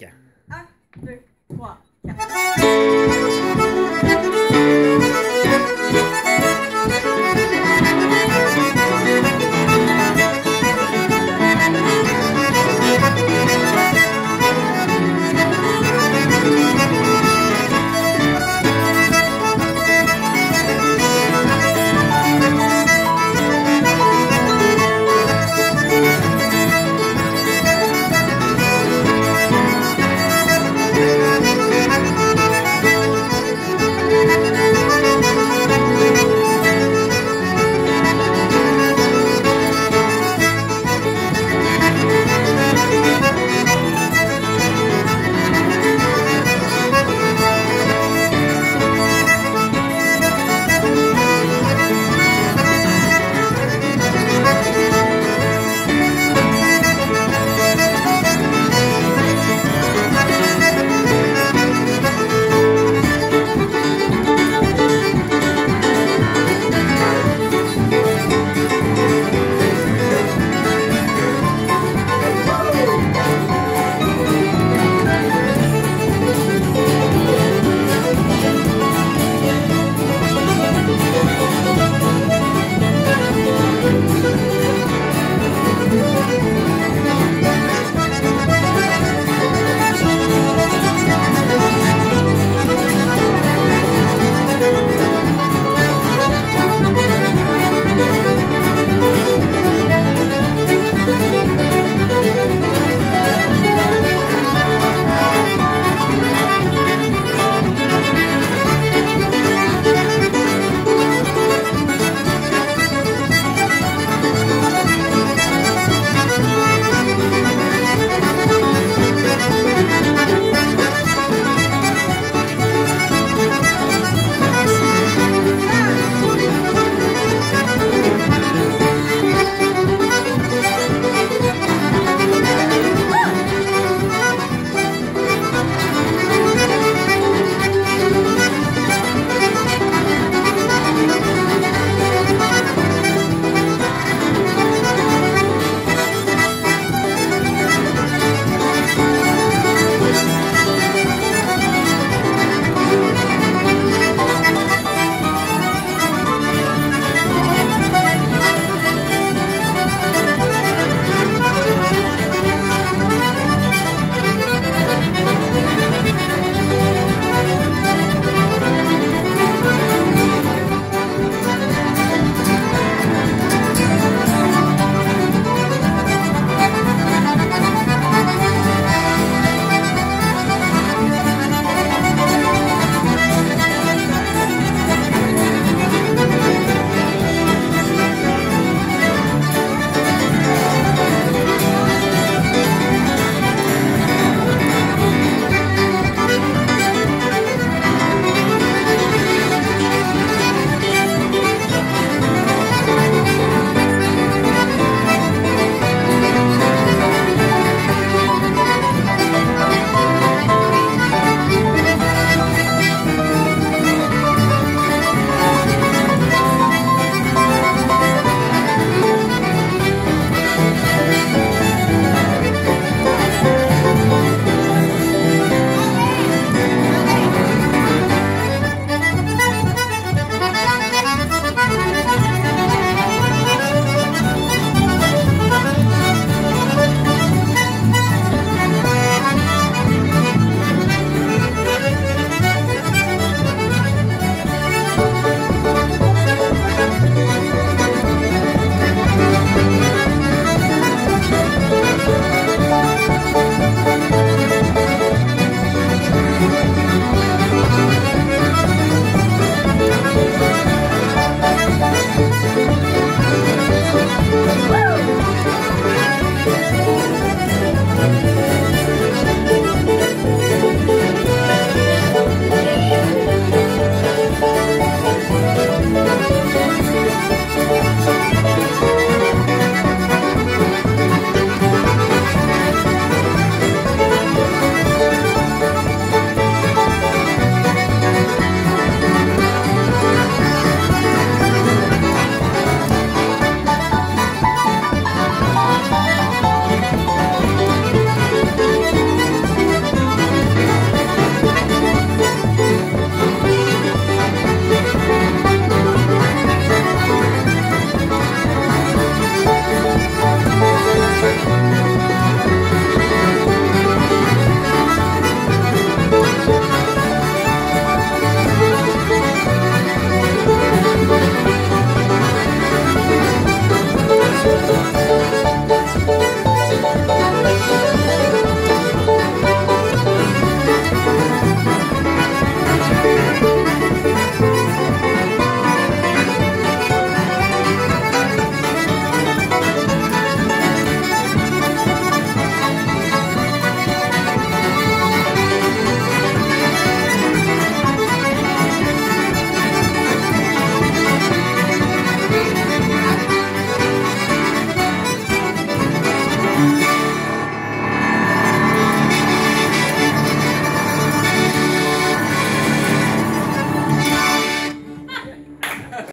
1, 2, 3, 4.